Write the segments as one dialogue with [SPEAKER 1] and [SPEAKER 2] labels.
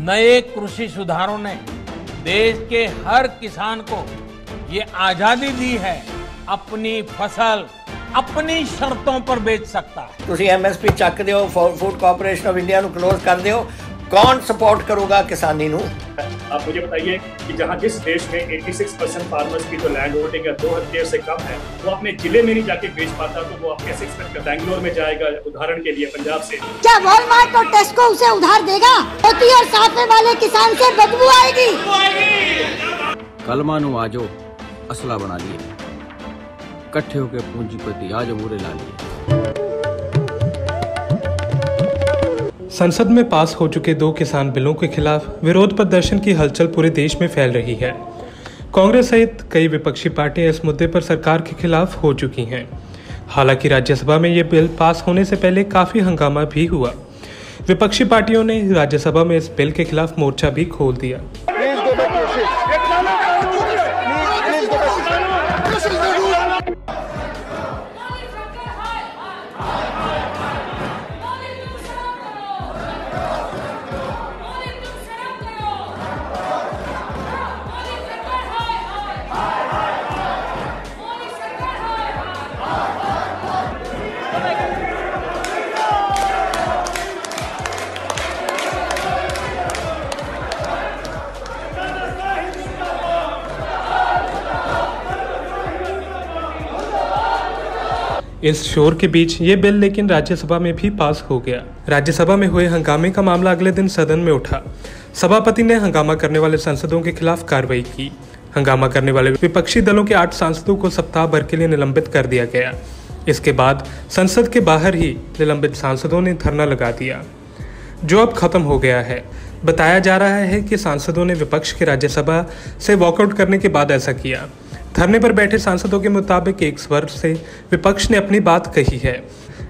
[SPEAKER 1] नए कृषि सुधारों ने देश के हर किसान को ये आज़ादी दी है। अपनी फ़सल अपनी शर्तों पर बेच सकता है।
[SPEAKER 2] तुम एमएसपी चक दौ food corporation of India close कर दौ कौन सपोर्ट करूँगा किसानी नू
[SPEAKER 3] आप मुझे बताइए कि जहाँ जिस देश में 86 परसेंट फार्मर्स की जो तो लैंड होल्डिंग है दो हेक्टेयर से कम है वो अपने ज़िले में नहीं जाके बेच पाता तो वो आप कैसे एक्सपेक्ट कर बैंगलोर में जाएगा उदाहरण के लिए पंजाब से।
[SPEAKER 4] क्या वॉलमार्ट और टेस्को उसे उधार देगा? होती और साथ में वाले किसान ऐसी बदबू आएगी।
[SPEAKER 5] कलमा नु असला बना लिए। कट्ठे होकर पूंजीपति आज अमूरे ला लिए।
[SPEAKER 6] संसद में पास हो चुके दो किसान बिलों के खिलाफ विरोध प्रदर्शन की हलचल पूरे देश में फैल रही है। कांग्रेस सहित कई विपक्षी पार्टियाँ इस मुद्दे पर सरकार के खिलाफ हो चुकी हैं। हालाँकि राज्यसभा में ये बिल पास होने से पहले काफ़ी हंगामा भी हुआ। विपक्षी पार्टियों ने राज्यसभा में इस बिल के खिलाफ मोर्चा भी खोल दिया। इस शोर के बीच ये बिल लेकिन राज्यसभा में भी पास हो गया। राज्यसभा में हुए हंगामे का मामला अगले दिन सदन में उठा। सभापति ने हंगामा करने वाले सांसदों के खिलाफ कार्रवाई की। हंगामा करने वाले विपक्षी दलों के आठ सांसदों को सप्ताह भर के लिए निलंबित कर दिया गया। इसके बाद संसद के बाहर ही निलंबित सांसदों ने धरना लगा दिया। जो अब खत्म हो गया है। बताया जा रहा है कि सांसदों ने विपक्ष के राज्यसभा से वॉकआउट करने के बाद ऐसा किया। धरने पर बैठे सांसदों के मुताबिक एक स्वर से विपक्ष ने अपनी बात कही है।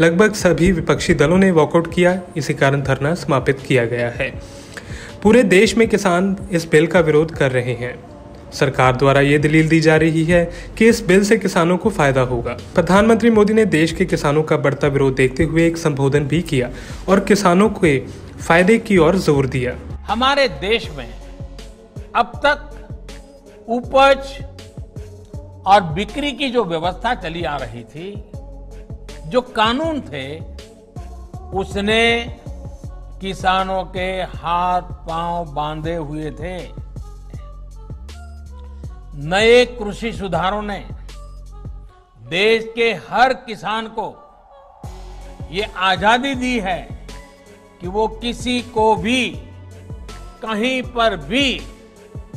[SPEAKER 6] लगभग सभी विपक्षी दलों ने वॉकआउट किया, इसी कारण धरना समापित किया गया है। पूरे देश में किसान इस बिल का विरोध कर रहे हैं। सरकार द्वारा ये दलील दी जा रही है कि इस बिल से किसानों को फ़ायदा होगा। प्रधानमंत्री मोदी ने देश के किसानों का बढ़ता विरोध देखते हुए एक संबोधन भी किया और किसानों के फ़ायदे की ओर ज़ोर दिया।
[SPEAKER 1] हमारे देश में अब तक उपज और बिक्री की जो व्यवस्था चली आ रही थी, जो कानून थे, उसने किसानों के हाथ पाँव बांधे हुए थे। नए कृषि सुधारों ने देश के हर किसान को ये आज़ादी दी है कि वो किसी को भी कहीं पर भी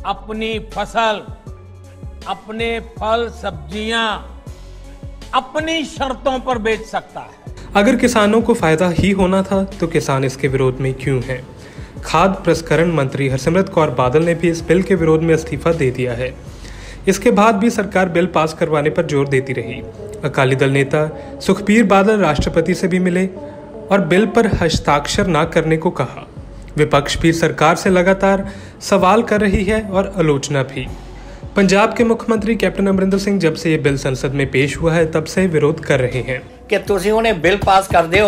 [SPEAKER 1] अपनी फ़सल अपने फल, सब्ज़ियाँ अपनी शर्तों पर बेच सकता है।
[SPEAKER 6] अगर किसानों को फ़ायदा ही होना था तो किसान इसके विरोध में क्यों हैं? खाद्य प्रसंस्करण मंत्री हरसिमरत कौर बादल ने भी इस बिल के विरोध में इस्तीफा दे दिया है। इसके बाद भी सरकार बिल पास करवाने पर ज़ोर देती रही। अकाली दल नेता सुखबीर बादल राष्ट्रपति से भी मिले और बिल पर हस्ताक्षर न करने को कहा। विपक्ष भी सरकार से लगातार सवाल कर रही है और आलोचना भी। पंजाब के मुख्यमंत्री कैप्टन अमरिंदर सिंह जब से ये बिल संसद में पेश हुआ है, तब से विरोध कर रहे हैं।
[SPEAKER 2] ਕਿ ਤੁਸੀਂ ਉਹਨੇ ਬਿੱਲ ਪਾਸ ਕਰ ਦਿਓ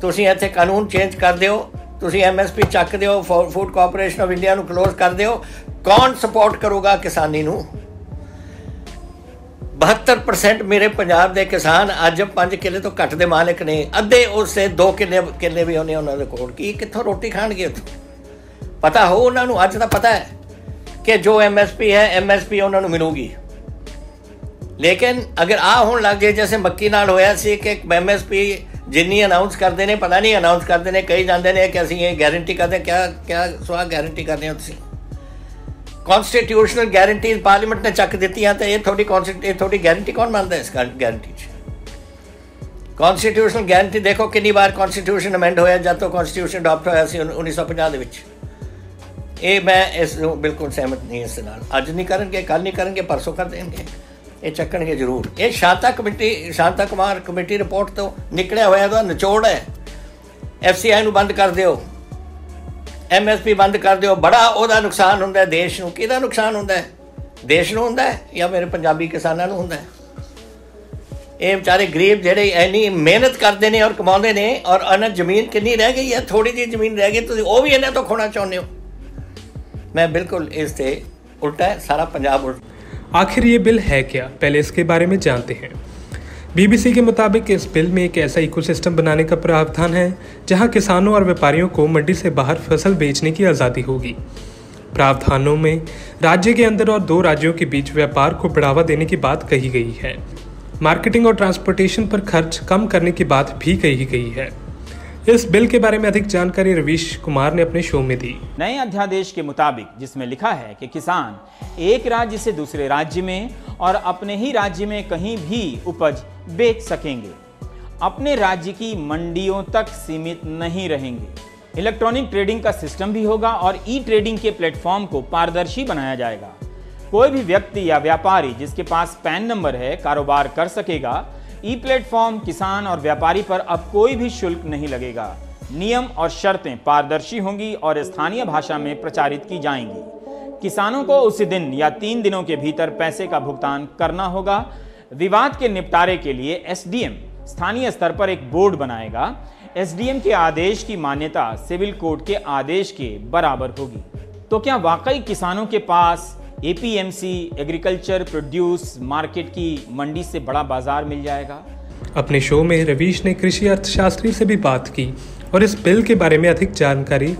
[SPEAKER 2] ਤੁਸੀਂ ਇੱਥੇ ਕਾਨੂੰਨ ਚੇਂਜ ਕਰ ਦਿਓ ਤੁਸੀਂ ਐਮਐਸਪੀ ਚੱਕ ਦਿਓ ਫੂਡ ਕਾਰਪੋਰੇਸ਼ਨ ਆਫ ਇੰਡੀਆ ਨੂੰ ক্লোਜ਼ ਕਰ ਦਿਓ ਕੌਣ ਸਪੋਰਟ ਕਰੂਗਾ ਕਿਸਾਨੀ ਨੂੰ 72% ਮੇਰੇ ਪੰਜਾਬ ਦੇ ਕਿਸਾਨ ਅੱਜ 5 ਕਿੱਲੇ ਤੋਂ ਘੱਟ ਦੇ ਮਾਲਕ ਨੇ ਅੱਧੇ ਉਸੇ 2 ਕਿੱਲੇ ਕਿੱਲੇ ਵੀ ਉਹਨੇ ਉਹਨਾਂ ਦੇ ਕੋਲ ਕੀ ਕਿੱਥੋਂ ਰੋਟੀ ਖਾਣਗੇ ਉੱਥੋਂ ਪਤਾ ਹੋ ਉਹਨਾਂ ਨੂੰ ਅੱਜ ਤਾਂ ਪਤਾ ਹੈ ਕਿ ਜੋ ਐਮਐਸਪੀ ਹੈ ਐਮਐਸਪੀ ਉਹਨਾਂ ਨੂੰ ਮਿਲੂਗੀ। ਲੇਕਿਨ ਅਗਰ ਆ ਹੋਣ ਲੱਗ ਜੇ ਜੈਸੇ ਮੱਕੀ ਨਾਲ ਹੋਇਆ ਸੀ ਕਿ ਐਮਐਸਪੀ ਜਿੰਨੀ ਅਨਾਉਂਸ ਕਰਦੇ ਨੇ, ਪਤਾ ਨਹੀਂ ਅਨਾਉਂਸ ਕਰਦੇ ਨੇ ਕਈ ਜਾਂਦੇ ਨੇ ਕਿ ਅਸੀਂ ਇਹ ਗਾਰੰਟੀ ਕਰਦੇ ਕਿਆ ਕਿਆ ਸਵਾ ਗਾਰੰਟੀ ਕਰਦੇ ਹੋ ਤੁਸੀਂ? ਕਨਸਟੀਟਿਊਸ਼ਨਲ ਗਾਰੰਟੀਜ਼ ਪਾਰਲੀਮੈਂਟ ਨੇ ਚੱਕ ਦਿੱਤੀਆਂ ਤੇ ਇਹ ਤੁਹਾਡੀ ਇਹ ਤੁਹਾਡੀ ਗਾਰੰਟੀ ਕੌਣ ਮੰਨਦਾ ਇਸ ਗਾਰੰਟੀ 'ਚ? ਕਨਸਟੀਟਿਊਸ਼ਨਲ ਗਾਰੰਟੀ ਦੇਖੋ ਕਿੰਨੀ ਵਾਰ ਕਨਸਟੀਟਿਊਸ਼ਨ ਅਮੈਂਡ ਹੋਇਆ, ਜਦ ਤੋਂ ਕਨਸਟੀਟਿਊਸ਼ਨ ਅਡਾਪਟ ਹੋਇਆ ਸੀ 1950 ਦੇ ਵਿੱਚ। ਇਹ ਮੈਂ ਇਸ ਨੂੰ ਬਿਲਕੁਲ ਸਹਿਮਤ ਨਹੀਂ ਇਸ ਨਾਲ। ਅੱਜ ਨਹੀਂ ਕਰਨਗੇ ਕੱਲ ਨਹੀਂ ਕਰਨਗੇ, ਪਰਸੋਂ ਕਰ ਦੇਣਗੇ। ਇਹ ਚੱਕਣਗੇ ਜ਼ਰੂਰ। ਇਹ Shanta committee, Shanta Kumar committee report ਤੋਂ ਨਿਕਲਿਆ ਹੋਇਆ ਦਾ ਨਿਚੋੜ ਹੈ। ਐਫਸੀਆਈ ਨੂੰ ਬੰਦ ਕਰ ਦਿਓ। ਐਮਐਸਪੀ ਬੰਦ ਕਰ ਦਿਓ। ਬੜਾ ਉਹਦਾ ਨੁਕਸਾਨ ਹੁੰਦਾ ਦੇਸ਼ ਨੂੰ। ਕਿਹਦਾ ਨੁਕਸਾਨ ਹੁੰਦਾ ਹੈ? ਦੇਸ਼ ਨੂੰ ਹੁੰਦਾ ਹੈ ਜਾਂ ਮੇਰੇ ਪੰਜਾਬੀ ਕਿਸਾਨਾਂ ਨੂੰ ਹੁੰਦਾ ਹੈ? ਇਹ ਵਿਚਾਰੇ ਗਰੀਬ ਜਿਹੜੇ ਇੰਨੀ ਮਿਹਨਤ ਕਰਦੇ ਨੇ ਔਰ ਕਮਾਉਂਦੇ ਨੇ ਔਰ ਉਹਨਾਂ ਜ਼ਮੀਨ ਕਿੰਨੀ ਰਹਿ ਗਈ ਹੈ? ਥੋੜੀ ਜਿਹੀ ਜ਼ਮੀਨ ਰਹਿ ਗਈ, ਤੁਸੀਂ ਉਹ ਵੀ ਇਹਨਾਂ ਤੋਂ ਖੋਣਾ ਚਾਹੁੰਦੇ ਹੋ। मैं बिल्कुल इस से उल्टा है, सारा पंजाब उल्टा।
[SPEAKER 6] आखिर ये बिल है क्या? पहले इसके बारे में जानते हैं। बीबीसी के मुताबिक इस बिल में एक ऐसा इकोसिस्टम बनाने का प्रावधान है, जहाँ किसानों और व्यापारियों को मंडी से बाहर फ़सल बेचने की आज़ादी होगी। प्रावधानों में राज्य के अंदर और दो राज्यों के बीच व्यापार को बढ़ावा देने की बात कही गई है। मार्केटिंग और ट्रांसपोर्टेशन पर खर्च कम करने की बात भी कही गई है। इस बिल के बारे में अधिक जानकारी रवीश कुमार ने अपने शो में दी।
[SPEAKER 7] नए अध्यादेश के मुताबिक, जिसमें लिखा है कि किसान एक राज्य से दूसरे राज्य में और अपने ही राज्य में कहीं भी उपज बेच सकेंगे। अपने राज्य की मंडियों तक सीमित नहीं रहेंगे। इलेक्ट्रॉनिक ट्रेडिंग का सिस्टम भी होगा और ई ट्रेडिंग के प्लेटफॉर्म को पारदर्शी बनाया जाएगा। कोई भी व्यक्ति या व्यापारी जिसके पास पैन नंबर है, कारोबार कर सकेगा ई प्लेटफॉर्म किसान और व्यापारी पर अब कोई भी शुल्क नहीं लगेगा। नियम और शर्तें पारदर्शी होंगी और स्थानीय भाषा में प्रचारित की जाएँगी। किसानों को उसी दिन या तीन दिनों के भीतर पैसे का भुगतान करना होगा। विवाद के निपटारे के लिए एसडीएम स्थानीय स्तर पर एक बोर्ड बनाएगा। एसडीएम के आदेश की मान्यता सिविल कोर्ट के आदेश के बराबर होगी। तो क्या वाकई किसानों के पास एपीएमसी एग्रीकल्चर प्रोड्यूस मार्केट की मंडी से बड़ा बाज़ार मिल जाएगा।
[SPEAKER 6] अपने शो में रवीश ने कृषि अर्थशास्त्री से भी बात की और इस बिल के बारे में अधिक जानकारी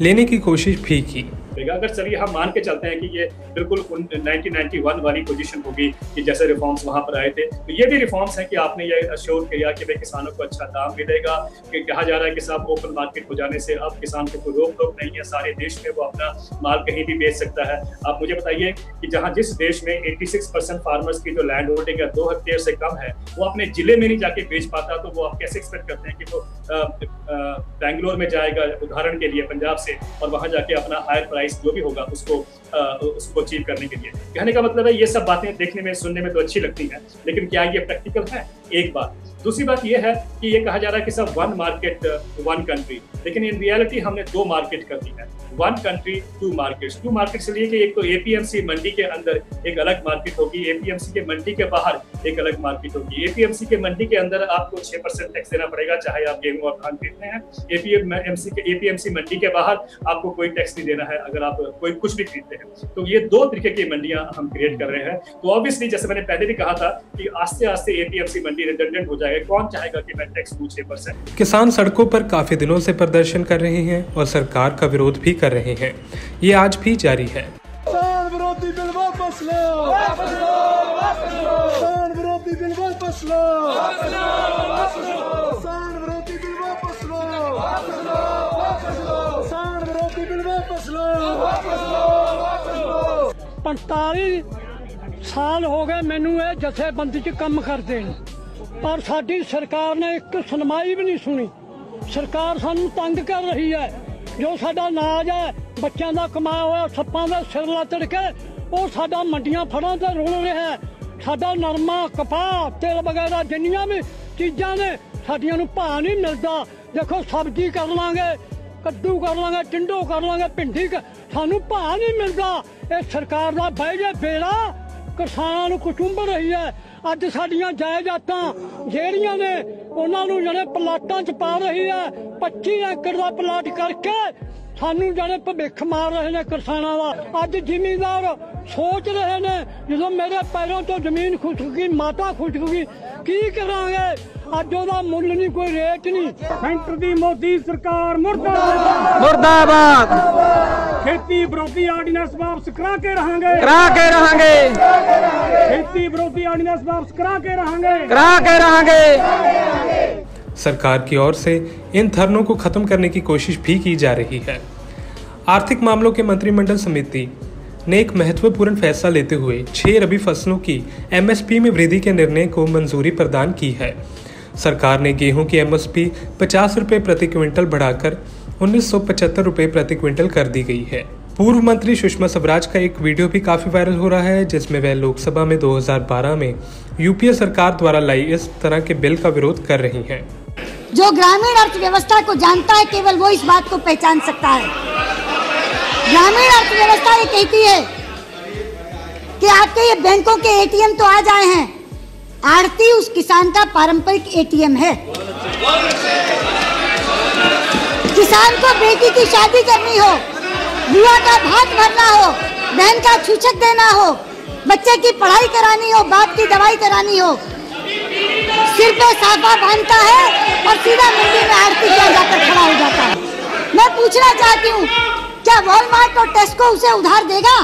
[SPEAKER 6] लेने की कोशिश भी की।
[SPEAKER 3] देगा अगर चलिए हम मान के चलते हैं कि ये बिल्कुल 1991 वाली पोजीशन होगी कि जैसे रिफॉर्म्स वहाँ पर आए थे तो ये भी रिफॉर्म्स हैं कि आपने ये अश्योर किया कि भाई किसानों को अच्छा दाम मिलेगा कि कहा जा रहा है कि साहब ओपन मार्केट हो जाने से अब किसान को कोई रोक टोक नहीं है, सारे देश में वो अपना माल कहीं भी बेच सकता है। आप मुझे बताइए कि जहाँ जिस देश में 86 परसेंट फार्मर्स की जो लैंड होल्डिंग है दो हेक्टेयर से कम है, वो अपने ज़िले में नहीं जाके बेच पाता तो वो आप कैसे एक्सपेक्ट करते हैं कि वो बैंगलोर में जाएगा उदाहरण के लिए पंजाब से और वहाँ जाके अपना हायर प्राइस जो भी होगा उसको आ, उसको अचीव करने के लिए। कहने का मतलब है ये सब बातें देखने में सुनने में तो अच्छी लगती है लेकिन क्या ये प्रैक्टिकल है? एक बात। दूसरी बात यह है कि ये कहा जा रहा है कि सब वन मार्केट वन कंट्री लेकिन इन रियलिटी हमने दो मार्केट कर दी है। One country two markets two markets लिए कि एक तो एपीएमसी मंडी के अंदर एक अलग मार्केट होगी एपीएमसी के मंडी के बाहर एक अलग मार्केट होगी। एपीएमसी के मंडी के अंदर आपको छह परसेंट टैक्स देना पड़ेगा, चाहे आप गेहूँ और धान खरीदते हैं। एपीएमसी के एपीएमसी मंडी के बाहर आपको कोई टैक्स नहीं देना है, अगर आप कोई कुछ भी खरीदते हैं। तो ये दो तरीके की मंडियाँ हम क्रिएट कर रहे हैं। तो ऑब्वियसली जैसे मैंने पहले भी कहा था कि आस्ते आस्ते एपीएमसी मंडी रिडंडेंट हो जाएगा कौन चाहेगा कि मैं टैक्स दूं छह परसेंट
[SPEAKER 6] किसान सड़कों पर काफी दिनों से प्रदर्शन कर रहे हैं और सरकार का विरोध भी कर रहे हैं ये आज भी जारी है
[SPEAKER 8] किसान विरोधी बिल वापस लो किसान विरोधी बिल वापस लो किसान विरोधी बिल वापस लो किसान विरोधी बिल वापस लो
[SPEAKER 9] 45 ਸਾਲ ਹੋ ਗਏ ਮੈਨੂੰ ਇਹ ਜਥੇਬੰਦੀ 'ਚ ਕੰਮ ਕਰਦੇ ਨੂੰ ਪਰ ਸਾਡੀ ਸਰਕਾਰ ਨੇ ਇੱਕ ਸੁਣਵਾਈ ਵੀ ਨਹੀਂ ਸੁਣੀ। ਸਰਕਾਰ ਸਾਨੂੰ ਤੰਗ ਕਰ ਰਹੀ ਹੈ। ਜੋ ਸਾਡਾ ਨਾਜ ਹੈ, ਬੱਚਿਆਂ ਦਾ ਕਮਾਇਆ ਹੋਇਆ, ਸੱਪਾਂ ਦਾ ਸਿਰ ਲੱਤੜ ਕੇ ਉਹ ਸਾਡਾ ਮੰਡੀਆਂ ਫੜਾਂ ਤੇ ਰੋਲ ਰਿਹਾ ਸਾਡਾ ਨਰਮਾ, ਕਪਾਹ, ਤੇਲ ਵਗੈਰਾ ਜਿੰਨੀਆਂ ਵੀ ਚੀਜ਼ਾਂ ਨੇ, ਸਾਡੀਆਂ ਨੂੰ ਭਾਅ ਨਹੀਂ ਮਿਲਦਾ। ਦੇਖੋ, ਸਬਜ਼ੀ ਕਰ ਲਾਂਗੇ, ਕੱਦੂ ਕਰ ਲਾਂਗੇ, ਟਿੰਡੋ ਕਰ ਲਾਂਗੇ, ਭਿੰਡੀ ਸਾਨੂੰ ਭਾਅ ਨਹੀਂ ਮਿਲਦਾ। ਇਹ ਸਰਕਾਰ ਦਾ ਬਹਿ ਜੇ ਬੇੜਾ ਕਿਸਾਨਾਂ ਨੂੰ ਕੁਚੁੰਬ ਰਹੀ ਹੈ। ਅੱਜ ਸਾਡੀਆਂ ਜਾਇਦਾਦਾਂ ਜਿਹੜੀਆਂ ਨੇ, ਉਹਨਾਂ ਨੂੰ ਜਿਹੜੇ ਪਲਾਟਾਂ 'ਚ ਪਾ ਰਹੀ ਹੈ 25 ਏਕੜ ਦਾ ਪਲਾਟ ਕਰਕੇ ਸਾਨੂੰ ਜਾਣੇ ਭਵਿੱਖ ਮਾਰ ਰਹੇ ਨੇ ਕਿਸਾਨਾਂ ਦਾ। ਅੱਜ ਜ਼ਿਮੀਂਦਾਰ ਸੋਚ ਰਹੇ ਨੇ ਜਦੋਂ ਮੇਰੇ ਪੈਰੋਂ ਤੋਂ ਜ਼ਮੀਨ ਖੁਸ਼ਕ ਮਾਤਾ ਖੁਸ਼ਕ ਕੀ ਕਰਾਂਗੇ? ਅੱਜ ਉਹਦਾ ਮੁੱਲ ਨਹੀਂ ਕੋਈ ਰੇਟ ਨਹੀਂ। ਸੈਂਟਰ ਦੀ ਮੋਦੀ ਸਰਕਾਰ ਮੁਰਦਾਬਾਦ।
[SPEAKER 5] ਮੁਰਦਾਬਾਦ।
[SPEAKER 9] ਖੇਤੀ ਵਿਰੋਧੀ ਆਰਡੀਨੈਂਸ ਵਾਪਸ ਕਰਾ ਕੇ ਰਹਾਂਗੇ।
[SPEAKER 5] ਕਰਾ ਕੇ ਰਹਾਂਗੇ।
[SPEAKER 9] ਖੇਤੀ ਵਿਰੋਧੀ ਆਰਡੀਨੈਂਸ ਵਾਪਸ ਕਰਾ ਕੇ ਰਹਾਂਗੇ।
[SPEAKER 5] ਕਰਾ ਕੇ ਰਹਾਂਗੇ।
[SPEAKER 6] सरकार की ओर से इन धरनों को खत्म करने की कोशिश भी की जा रही है। आर्थिक मामलों के मंत्रिमंडल समिति ने एक महत्वपूर्ण फैसला लेते हुए छह रबी फ़सलों की एमएसपी में वृद्धि के निर्णय को मंजूरी प्रदान की है। सरकार ने गेहूँ की एमएसपी पचास रुपये प्रति क्विंटल बढ़ाकर उन्नीस सौ पचहत्तर रुपये प्रति क्विंटल कर दी गई है। पूर्व मंत्री सुषमा स्वराज का एक वीडियो भी काफ़ी वायरल हो रहा है, जिसमें वह लोकसभा में 2012 में यूपीए सरकार द्वारा लाई इस तरह के बिल का विरोध कर रही हैं।
[SPEAKER 4] जो ग्रामीण अर्थव्यवस्था को जानता है, केवल वो इस बात को पहचान सकता है। ग्रामीण अर्थव्यवस्था ये कहती है कि आपके ये बैंकों के एटीएम तो आ जाए हैं। आड़ती उस किसान का पारंपरिक एटीएम है। किसान को बेटी की शादी करनी हो बुआ का भात भरना हो, बहन का छूछक देना हो, बच्चे की पढ़ाई करानी हो, बाप की दवाई करानी हो सिर पे साफा बांधता है और सीधा मंडी में आरती किया जाकर खड़ा हो जाता है। मैं पूछना चाहती हूँ, क्या वॉलमार्ट और टेस्को उसे उधार देगा?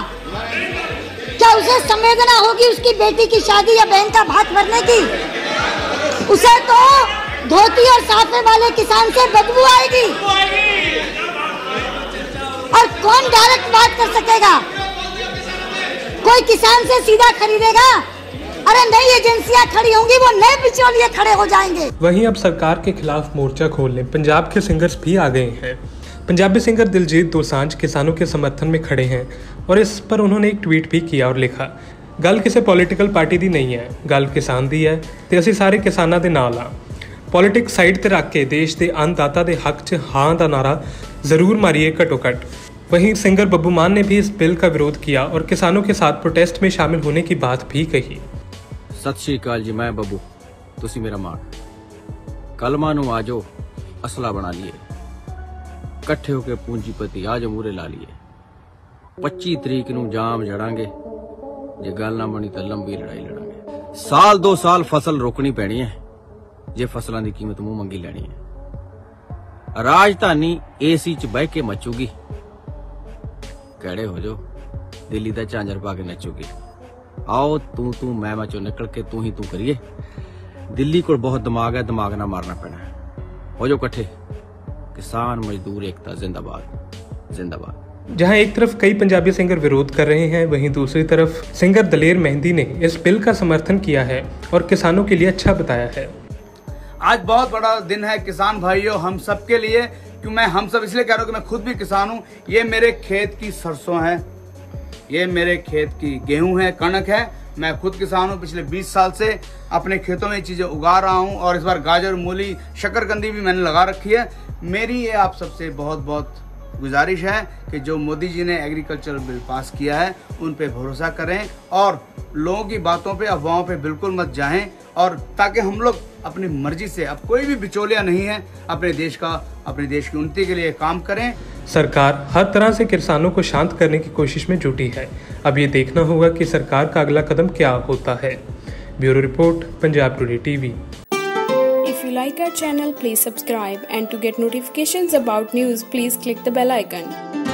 [SPEAKER 4] क्या उसे संवेदना होगी उसकी बेटी की शादी या बहन का भात भरने की? उसे तो धोती और साफे वाले किसान से बदबू आएगी। और कौन डायरेक्ट बात कर सकेगा? कोई किसान से सीधा खरीदेगा? अरे नई एजेंसियाँ खड़ी होंगी, वो नए बिचौलिए खड़े हो जाएँगे।
[SPEAKER 6] वहीं अब सरकार के खिलाफ मोर्चा खोलने, पंजाब के सिंगर्स भी आ गए हैं। पंजाबी सिंगर दिलजीत दोसांझ किसानों के समर्थन में खड़े हैं, और इस पर उन्होंने एक ट्वीट भी किया और लिखा ਗੱਲ ਕਿਸੇ ਪੋਲੀਟੀਕਲ ਪਾਰਟੀ ਦੀ ਨਹੀਂ ਹੈ ਗੱਲ ਕਿਸਾਨ ਦੀ ਹੈ ਤੇ ਅਸੀਂ ਸਾਰੇ ਕਿਸਾਨਾਂ ਦੇ ਨਾਲ ਆ ਪੋਲਿਟਿਕਸ ਸਾਈਡ ਤੇ ਰੱਖ ਕੇ ਦੇਸ਼ के ਅੰਨਦਾਤਾ ਦੇ ਹੱਕ 'ਚ ਹਾਂ ਦਾ ਨਾਰਾ ਜ਼ਰੂਰ ਮਾਰੀਏ ਘਟੋ ਘਟ वहीं सिंगर बब्बू मान ने भी इस बिल का विरोध किया और किसानों के साथ प्रोटेस्ट में शामिल होने की बात भी कही।
[SPEAKER 5] ਸਤਿ ਸ਼੍ਰੀ ਅਕਾਲ ਜੀ, ਮੈਂ ਬੱਬੂ। ਤੁਸੀਂ ਮੇਰਾ ਮਾਣ। ਕਲਮਾਂ ਨੂੰ ਆਜੋ ਅਸਲਾ ਬਣਾ ਲਈਏ। ਇਕੱਠੇ ਹੋ ਕੇ ਪੂੰਜੀਪਤੀ ਆਜੋ ਮੂਰੇ ਲਾ ਲਈਏ। 25 ਤਰੀਕ ਨੂੰ ਜਾਮ ਜੜਾਂਗੇ। ਜੇ ਗੱਲ ਨਾ ਬਣੀ ਤਾਂ ਲੰਬੀ ਲੜਾਈ ਲੜਾਂਗੇ। ਸਾਲ ਦੋ ਸਾਲ ਫਸਲ ਰੋਕਣੀ ਪੈਣੀ ਹੈ। ਜੇ ਫਸਲਾਂ ਦੀ ਕੀਮਤ ਮੂੰਹ ਮੰਗੀ ਲੈਣੀ ਹੈ। ਰਾਜਧਾਨੀ ਏਸੀ ਚ ਬਹਿ ਕੇ ਮਚੂਗੀ। ਕਿਹੜੇ ਹੋ ਜੋ ਦਿੱਲੀ ਦਾ ਝਾਂਜਰ ਪਾ ਕੇ ਨੱਚੂਗੀ। ਆਓ ਤੂੰ ਤੂੰ ਮੈਂ ਮੈਂ ਚੋਂ ਨਿਕਲ ਕੇ ਤੂੰ ਹੀ ਤੂੰ ਕਰੀਏ ਦਿੱਲੀ ਕੋਲ ਬਹੁਤ ਦਿਮਾਗ ਹੈ ਦਿਮਾਗ ਨਾਲ ਮਾਰਨਾ ਪੈਣਾ ਹੈ ਹੋ ਜਾਓ ਇਕੱਠੇ किसान मजदूर एकता जिंदाबाद जिंदाबाद
[SPEAKER 6] जहां एक तरफ कई पंजाबी सिंगर विरोध कर रहे हैं वहीं दूसरी तरफ सिंगर दलेर मेहंदी ने इस बिल का समर्थन किया है और किसानों के लिए अच्छा बताया है
[SPEAKER 10] आज बहुत बड़ा दिन है किसान भाइयों हम सब के लिए क्यों मैं हम सब इसलिए कह रहा हूँ कि मैं खुद भी किसान हूँ ये मेरे खेत की सरसों है ये मेरे खेत की गेहूँ है, कणक है। मैं खुद किसान हूँ, पिछले 20 साल से अपने खेतों में चीज़ें उगा रहा हूँ और इस बार गाजर, मूली, शकरकंदी भी मैंने लगा रखी है। मेरी ये आप सबसे बहुत बहुत गुजारिश है कि जो मोदी जी ने एग्रीकल्चर बिल पास किया है, उन पे भरोसा करें और लोगों की बातों पे, अफवाहों पे बिल्कुल मत जाएँ और ताकि हम लोग अपनी मर्ज़ी से, अब कोई भी बिचौलिया नहीं है, अपने देश का, अपने देश की उन्नति के लिए काम करें।
[SPEAKER 6] सरकार हर तरह से किसानों को शांत करने की कोशिश में जुटी है। अब ये देखना होगा कि सरकार का अगला कदम क्या होता है। Bureau report,
[SPEAKER 11] Punjab today TV. Our channel, please subscribe and to get notifications about news, please click the bell icon.